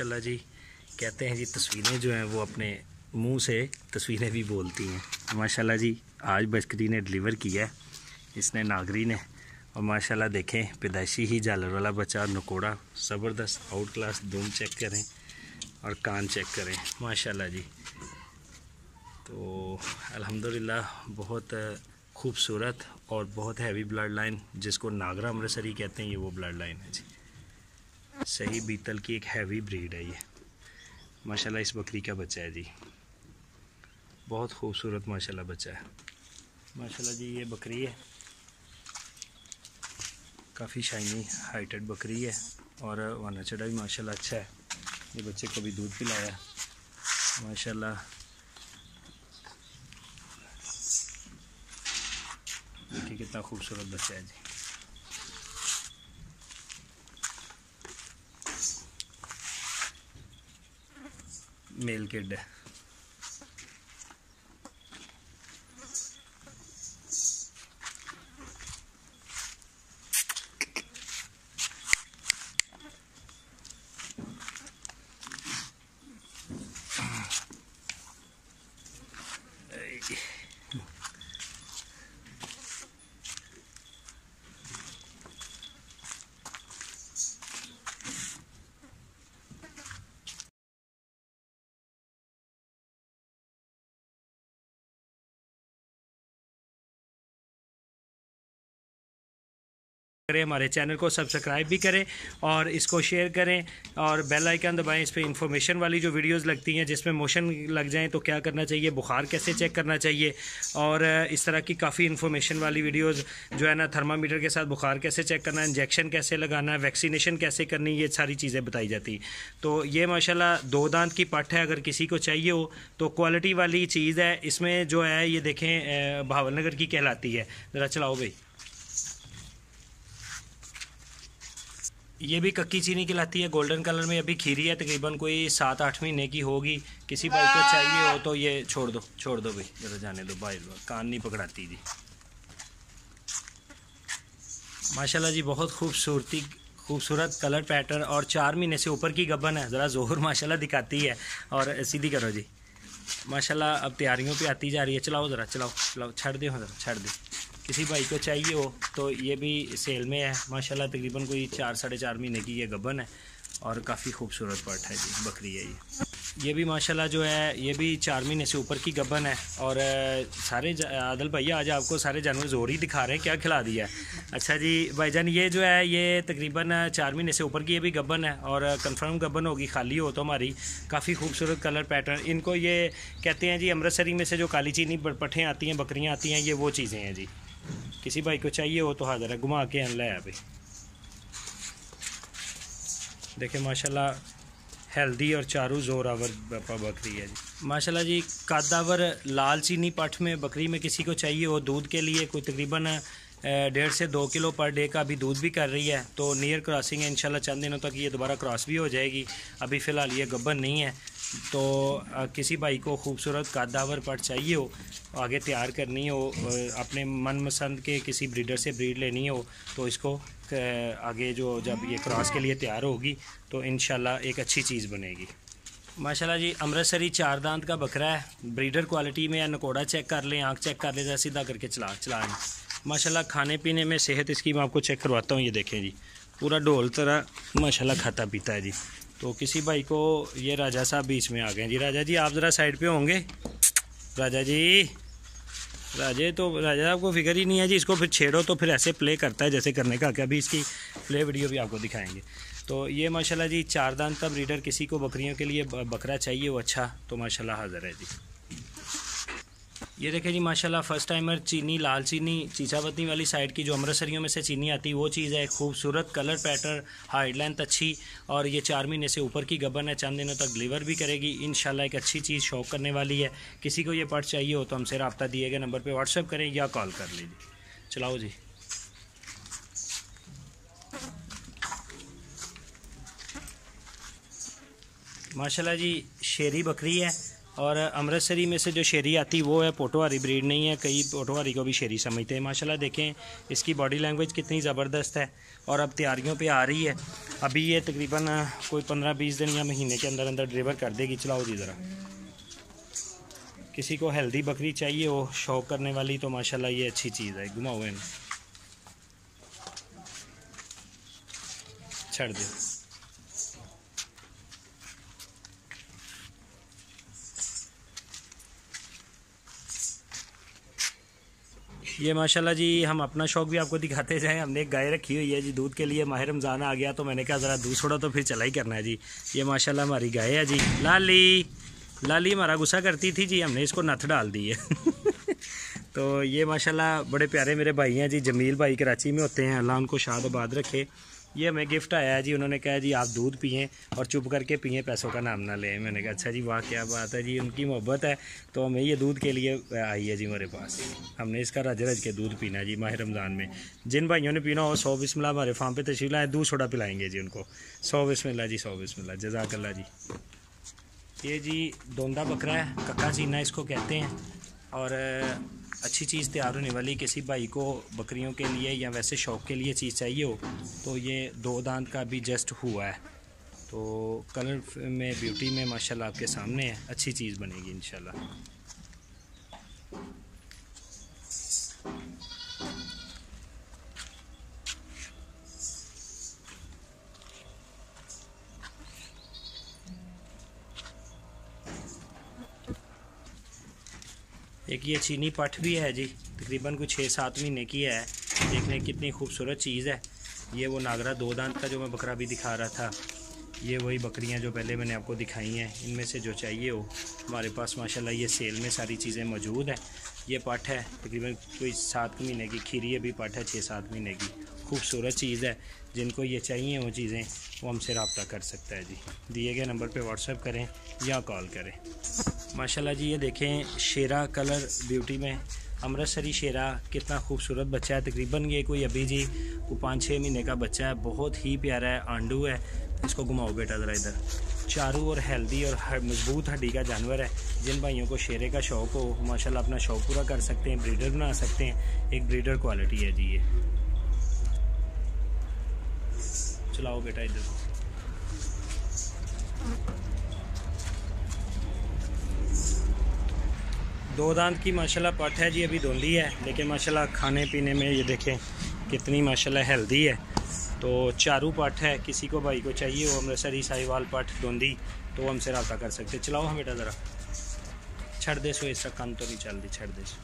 ماشاءاللہ جی کہتے ہیں جی تصویریں جو ہیں وہ اپنے منہ سے تصویریں بھی بولتی ہیں۔ ماشاءاللہ جی آج بچکری نے ڈلیور کیا ہے۔ اس نے ناگری نے، اور ماشاءاللہ دیکھیں، پیدائشی ہی جالر والا بچہ نکوڑا، زبردست آؤٹ کلاس، دوم چیک کریں اور کان چیک کریں۔ ماشاءاللہ جی۔ تو الحمدللہ، بہت خوبصورت اور بہت ہیوی بلڈ لائن جس کو ناگرہ امرتسری کہتے ہیں، یہ وہ بلڈ لائن ہے جی۔ صحیح بیتل کی ایک ہیوی بریڈ ہے یہ۔ ماشاءاللہ اس بکری کا بچہ ہے جی۔ بہت خوبصورت ماشاءاللہ بچہ ہے۔ ماشاءاللہ جی یہ بکری ہے۔ کافی شائنی ہائٹڈ بکری ہے اور وانا چڑھا بھی ماشاءاللہ اچھا ہے۔ یہ بچے کو بھی دودھ پلایا۔ ماشاءاللہ۔ دیکھیے کتنا خوبصورت بچہ ہے جی۔ میل کڈ ہے۔ کریں، ہمارے چینل کو سبسکرائب بھی کریں اور اس کو شیئر کریں اور بیل آئیکن دبائیں اس پہ انفارمیشن والی جو ویڈیوز لگتی ہیں جس میں موشن لگ جائیں تو کیا کرنا چاہیے، بخار کیسے چیک کرنا چاہیے اور اس طرح کی کافی انفارمیشن والی ویڈیوز جو ہے نا تھرمامیٹر کے ساتھ بخار کیسے چیک کرنا ہے انجیکشن کیسے لگانا ہے ویکسینیشن کیسے کرنی، یہ ساری چیزیں بتائی جاتی تو یہ ماشاءاللہ دو دانت کی پٹ ہے، اگر کسی کو چاہیے ہو تو کوالٹی والی چیز ہے۔ اس میں جو ہے، یہ دیکھیں بھاول نگر کی کہلاتی ہے۔ ذرا چلاؤ بھائی۔ یہ بھی ککی چینی کھلاتی ہے گولڈن کلر میں ابھی کھیری ہے، تقریباً کوئی سات آٹھ مہینے کی ہوگی۔ کسی بھائی کو چاہیے ہو تو یہ چھوڑ دو چھوڑ دو بھائی، ذرا جانے دو۔ بھائی، کان نہیں پکڑاتی جی۔ ماشاءاللہ جی بہت خوبصورتی، خوبصورت کلر پیٹرن اور چار مہینے سے اوپر کی گبن ہے۔ ذرا ظہور ماشاءاللہ دکھاتی ہے اور سیدھی کرو جی۔ ماشاءاللہ اب تیاریوں پہ آتی جا رہی ہے۔ چلاؤ ذرا، چلاؤ چلاؤ، چھڑ دو ذرا، چھڑ دے کسی بھائی کو چاہیے ہو، تو یہ بھی سیل میں ہے۔ ماشاءاللہ تقریباً کوئی چار، ساڑھے چار مہینے کی یہ گبن ہے اور کافی خوبصورت پٹ ہے جی بکری ہے یہ۔ یہ بھی ماشاءاللہ جو ہے، یہ بھی چار مہینے سے اوپر کی گبن ہے اور سارے عادل بھائی آج آپ کو سارے جانور زور ہی دکھا رہے ہیں، کیا کھلا دیا ہے۔ اچھا جی بھائی جان یہ جو ہے، یہ تقریباً چار مہینے سے اوپر کی یہ بھی گبن ہے اور کنفرم گبن ہوگی، خالی ہو تو ہماری۔ کافی خوبصورت کلر پیٹرن۔ ان کو یہ کہتے ہیں جی امرتسری میں سے جو کالی چینی پٹھیں آتی ہیں، بکریاں آتی ہیں، یہ وہ چیزیں ہیں جی۔ کسی بھائی کو چاہیے ہو تو حاضر ہے، گھما کے ان لے ابھی دیکھیں، ماشاءاللہ ہیلدی اور چارو زور آور بکری ہے جی۔ ماشاءاللہ جی کاداور لال چینی پٹھ میں بکری میں کسی کو چاہیے ہو، دودھ کے لیے کوئی تقریباً ڈیڑھ سے دو کلو پر ڈے کا ابھی دودھ بھی کر رہی ہے، تو نیئر کراسنگ ہے، انشاءاللہ چند دنوں تک یہ دوبارہ کراس بھی ہو جائے گی۔ ابھی فی الحال یہ گبن نہیں ہے، تو کسی بھائی کو خوبصورت قاداور پٹ چاہیے ہو، آگے تیار کرنی ہو اپنے من پسند کے کسی بریڈر سے بریڈ لینی ہو، تو اس کو آگے جو جب یہ کراس کے لیے تیار ہوگی، تو انشاءاللہ ایک اچھی چیز بنے گی۔ ماشاءاللہ جی امرتسری چار دانت کا بکرا ہے بریڈر کوالٹی میں یا نکوڑا چیک کر لیں، آنکھ چیک کر لیں سیدھا کر کے چلا چلائیں ماشاءاللہ کھانے پینے میں صحت اس کی میں آپ کو چیک کرواتا ہوں، یہ دیکھیں جی۔ پورا ڈھول طرح ماشاءاللہ کھاتا پیتا ہے جی۔ تو کسی بھائی کو یہ راجہ صاحب بیچ میں آ گئے جی راجہ جی آپ ذرا سائڈ پہ ہوں گے۔ راجہ جی راجے، تو راجہ صاحب کو فکر ہی نہیں ہے جی اس کو پھر چھیڑو تو پھر ایسے پلے کرتا ہے جیسے کرنے کا۔ کہ ابھی اس کی پلے ویڈیو بھی آپ کو دکھائیں گے۔ تو یہ ماشاءاللہ جی چار دان تب ریڈر کسی کو بکریوں کے لیے بکرا چاہیے، وہ اچھا تو ماشاءاللہ حاضر ہے جی۔ یہ دیکھیں جی ماشاءاللہ فرسٹ ٹائمر چینی، لال چینی، چیچا وطنی والی سائڈ کی جو امرتسریوں میں سے چینی آتی، وہ چیز ہے، خوبصورت کلر پیٹر ہائڈ لینتھ اچھی، اور یہ چار مہینے سے اوپر کی گبن ہے، چند دنوں تک ڈلیور بھی کرے گی۔ انشاءاللہ ایک اچھی چیز شوق کرنے والی ہے۔ کسی کو یہ پٹ چاہیے ہو تو ہم سے رابطہ دیے گئے نمبر پہ واٹس ایپ کریں یا کال کر لیجیے۔ چلاؤ جی۔ ماشاءاللہ جی شیری بکری ہے۔ اور امرتسری میں سے جو شیری آتی وہ ہے پوٹوہاری بریڈ نہیں ہے، کئی پوٹوہاری کو بھی شیری سمجھتے ہیں۔ ماشاءاللہ دیکھیں، اس کی باڈی لینگویج کتنی زبردست ہے اور اب تیاریوں پہ آ رہی ہے۔ ابھی یہ تقریباً کوئی پندرہ بیس دن یا مہینے کے اندر اندر ڈریور کر دے گی۔ چلاؤ جی ذرا۔ کسی کو ہیلدی بکری چاہیے ہو شوق کرنے والی تو ماشاءاللہ یہ اچھی چیز ہے۔ گھما ہے چھڑ دے۔ یہ ماشاءاللہ جی ہم اپنا شوق بھی آپ کو دکھاتے جائیں۔ ہم نے ایک گائے رکھی ہوئی ہے جی دودھ کے لیے۔ ماہ رمضان آ گیا تو میں نے کہا ذرا دودھ چھوڑا تو پھر چلا ہی کرنا ہے جی۔ یہ ماشاءاللہ ہماری گائے ہے جی۔ لالی لالی ہمارا غصہ کرتی تھی جی ہم نے اس کو نتھ ڈال دی ہے۔ تو یہ ماشاءاللہ بڑے پیارے میرے بھائی ہیں جی جمیل بھائی کراچی میں ہوتے ہیں۔ اللہ ان کو شاد آباد رکھے۔ یہ ہمیں گفٹ آیا ہے جی انہوں نے کہا جی آپ دودھ پئیں اور چپ کر کے پئیں پیسوں کا نام نہ لیں۔ میں نے کہا اچھا جی واہ، کیا بات ہے جی ان کی محبت ہے۔ تو ہمیں یہ دودھ کے لیے آئی ہے جی میرے پاس۔ ہم نے اس کا رج رج کے دودھ پینا جی ماہ رمضان میں۔ جن بھائیوں نے پینا ہو، سو بسم اللہ، ہمارے فارم پہ تشریف لائیں دودھ چھوڑا پلائیں گے جی ان کو۔ سو بسم اللہ جی سو بسم اللہ۔ جزاک اللہ جی۔ یہ جی دوندا بکرا ہے، ککا چینا اس کو کہتے ہیں۔ اور اچھی چیز تیار ہونے والی کسی بھائی کو بکریوں کے لیے یا ویسے شوق کے لیے چیز چاہیے ہو، تو یہ دو دانت کا بھی جسٹ ہوا ہے۔ تو کلر میں، بیوٹی میں ماشاءاللہ آپ کے سامنے ہے، اچھی چیز بنے گی انشاءاللہ۔ ایک یہ چینی پٹ بھی ہے جی تقریباً کوئی چھ سات مہینے کی ہے۔ دیکھنے کتنی خوبصورت چیز ہے۔ یہ وہ ناگرا دو دانت کا جو میں بکرا بھی دکھا رہا تھا۔ یہ وہی بکریاں جو پہلے میں نے آپ کو دکھائی ہیں، ان میں سے جو چاہیے ہو۔ ہمارے پاس ماشاءاللہ یہ سیل میں ساری چیزیں موجود ہیں۔ یہ پٹ ہے، تقریباً کوئی سات مہینے کی کھیری بھی پٹ ہے چھ سات مہینے کی۔ خوبصورت چیز ہے، جن کو یہ چاہیے وہ چیزیں وہ ہم سے رابطہ کر سکتا ہے۔ جی دیے گئے نمبر پہ واٹس ایپ کریں یا کال کریں۔ ماشاءاللہ جی یہ دیکھیں شیرا کلر بیوٹی میں امرتسری شیرا کتنا خوبصورت بچہ ہے۔ تقریباً یہ کوئی ابھی جی کو پانچ چھ مہینے کا بچہ ہے، بہت ہی پیارا ہے، آنڈو ہے۔ اس کو گھماؤ بیٹا ذرا ادھر۔ چارو اور ہیلدی اور مضبوط ہڈی کا جانور ہے۔ جن بھائیوں کو شیرے کا شوق ہو، ماشاءاللہ اپنا شوق پورا کر سکتے ہیں، بریڈر بنا سکتے ہیں۔ ایک بریڈر کوالٹی ہے جی یہ۔ چلاؤ بیٹا ادھر۔ دو دانت کی ماشاءاللہ پٹ ہے جی ابھی دھوندی ہے، لیکن ماشاءاللہ کھانے پینے میں یہ دیکھیں کتنی ماشاءاللہ ہیلدی ہے۔ تو چارو پٹ ہے، کسی کو بھائی کو چاہیے، وہ امرتسری سائی وال پٹ دھوندی تو وہ ہم سے رابطہ کر سکتے۔ چلاؤ ہم بیٹا ذرا۔ چھڑ دے سو، اس کا کن تو نہیں چل دی چھڑ دے سو۔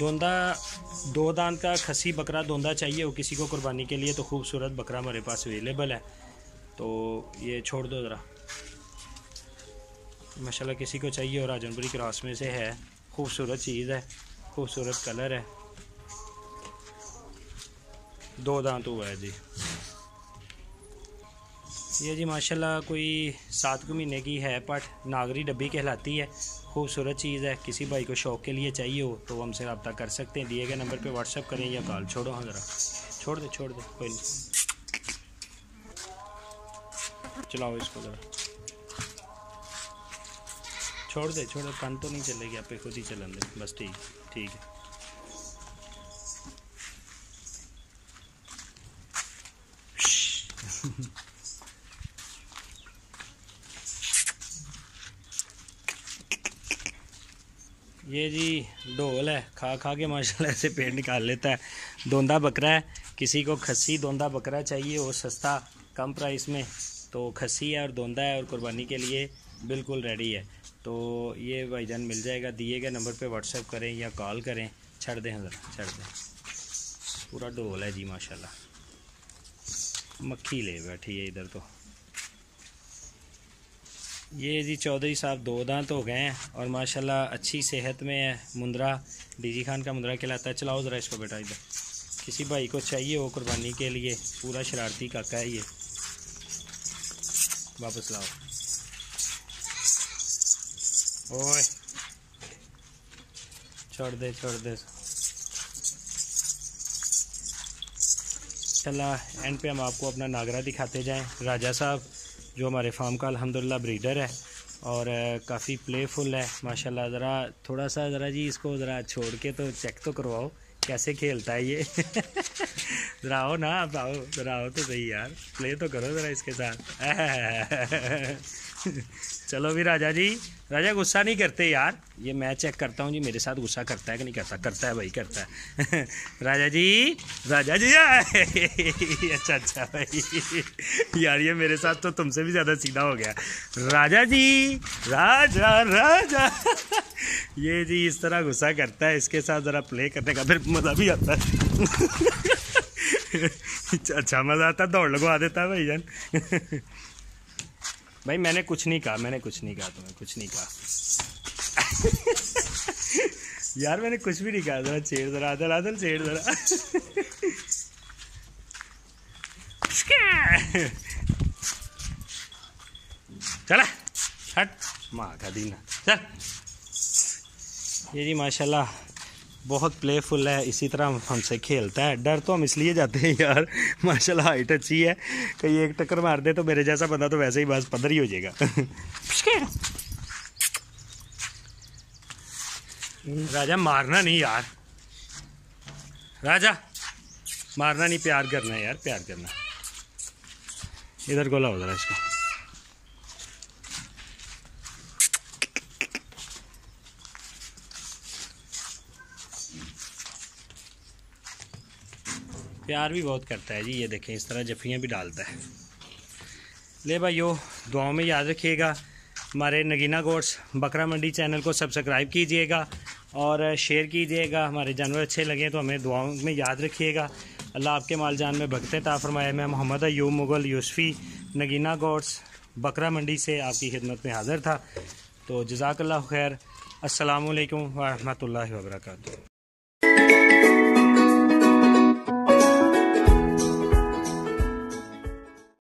دوندا، دو دان کا کھسی بکرا دوندا چاہیے، وہ کسی کو قربانی کے لیے تو خوبصورت بکرا ہمارے پاس اویلیبل ہے۔ تو یہ چھوڑ دو ذرا۔ ماشاءاللہ کسی کو چاہیے اور راجن پوری کراس میں سے ہے۔ خوبصورت چیز ہے، خوبصورت کلر ہے۔ دو دانت ہوا ہے جی۔ یہ جی ماشاءاللہ کوئی سات کو مہینے کی ہے پٹ ناگری ڈبی کہلاتی ہے۔ خوبصورت چیز ہے، کسی بھائی کو شوق کے لیے چاہیے ہو تو ہم سے رابطہ کر سکتے ہیں۔ دیے گئے نمبر پہ واٹس ایپ کریں یا کال چھوڑو۔ ہاں ذرا۔ چھوڑ دے چھوڑ دے، کوئی نہیں۔ چلاؤ اس کو ذرا۔ چھوڑ دے چھوڑ دے کن تو نہیں چلے گی آپ خود ہی چلن دے بس ٹھیک ٹھیک ہے یہ جی ڈھول ہے کھا کھا کے ماشاءاللہ ایسے پیٹ نکال لیتا ہے دوندا بکرا ہے کسی کو کھسی دوندا بکرا چاہیے وہ سستا کم پرائس میں تو کھسی ہے اور دوندا ہے اور قربانی کے لیے بالکل ریڈی ہے تو یہ بھائی جان مل جائے گا۔ دیے گئے نمبر پہ واٹس ایپ کریں یا کال کریں۔ چھڑ دیں حضرت، چھڑ دیں۔ پورا ڈھول ہے جی ماشاءاللہ۔ مکھی لے بیٹھی ہے ادھر تو۔ یہ جی چودھری صاحب دو دانت ہو گئے ہیں اور ماشاءاللہ اچھی صحت میں ہے مندرا، ڈی جی خان کا مندرا کہلاتا ہے۔ چلاؤ ذرا اس کو بیٹا ادھر۔ کسی بھائی کو چاہیے وہ قربانی کے لیے۔ پورا شرارتی کاکا ہے یہ۔ واپس لاؤ۔ اوئے چھوڑ دے چھوڑ دے چلا اینڈ پہ ہم آپ کو اپنا ناغرہ دکھاتے جائیں راجہ صاحب جو ہمارے فارم کا الحمدللہ بریڈر ہے اور کافی پلے فل ہے ماشاءاللہ ذرا تھوڑا سا ذرا جی اس کو ذرا چھوڑ کے تو چیک تو کرواؤ کیسے کھیلتا ہے یہ ذرا آؤ نا آپ آؤ ذرا آؤ تو صحیح یار پلے تو کرو ذرا اس کے ساتھ چلو بھی راجہ جی راجہ غصہ نہیں کرتے یار۔ یہ میں چیک کرتا ہوں جی میرے ساتھ غصہ کرتا ہے کہ نہیں کرتا؟ کرتا ہے بھائی، کرتا ہے۔ راجہ جی راجہ جی اچھا اچھا بھائی۔ یار، یہ میرے ساتھ تو تم سے بھی زیادہ سیدھا ہو گیا۔ راجہ جی راجہ راجہ یہ جی اس طرح غصہ کرتا ہے، اس کے ساتھ ذرا پلے کرنے کا پھر مزہ بھی آتا ہے۔ اچھا مزہ آتا ہے، دوڑ لگوا دیتا ہے بھائی جان۔ بھائی میں نے کچھ نہیں کہا، میں نے کچھ نہیں کہا تمہیں، کچھ نہیں کہا۔ یار میں نے کچھ بھی نہیں کہا، ذرا چھیڑ، ذرا عدل عدل چھیڑ، ذرا۔ چلا ہٹ۔ ماں کا دینا۔ چل۔ یہ جی ماشاءاللہ۔ بہت پلے فل ہے، اسی طرح ہم سے کھیلتا ہے۔ ڈر تو ہم اس لیے جاتے ہیں یار۔ ماشاء اللہ ہائٹ اچھی ہے۔ کہیں ایک ٹکر مار دے تو میرے جیسا بندہ تو ویسے ہی بس پدر ہی ہو جائے گا۔ راجا، مارنا نہیں یار۔ راجا، مارنا نہیں، پیار کرنا یار، پیار کرنا۔ ادھر گولا ہو ذرا اس کو۔ پیار بھی بہت کرتا ہے جی یہ دیکھیں، اس طرح جفیاں بھی ڈالتا ہے۔ لے بھائیو دعاؤں میں یاد رکھیے گا، ہمارے نگینہ گوڈس بکرا منڈی چینل کو سبسکرائب کیجیے گا اور شیئر کیجیے گا۔ ہمارے جانور اچھے لگیں تو ہمیں دعاؤں میں یاد رکھیے گا۔ اللہ آپ کے مال جان میں بھگتے تا فرمائے۔ میں محمد ایوب مغل یوسفی نگینہ گوڈس بکرا منڈی سے آپ کی خدمت میں حاضر تھا۔ تو جزاک اللہ خیر۔ السلام علیکم ورحمۃ اللہ وبرکاتہ۔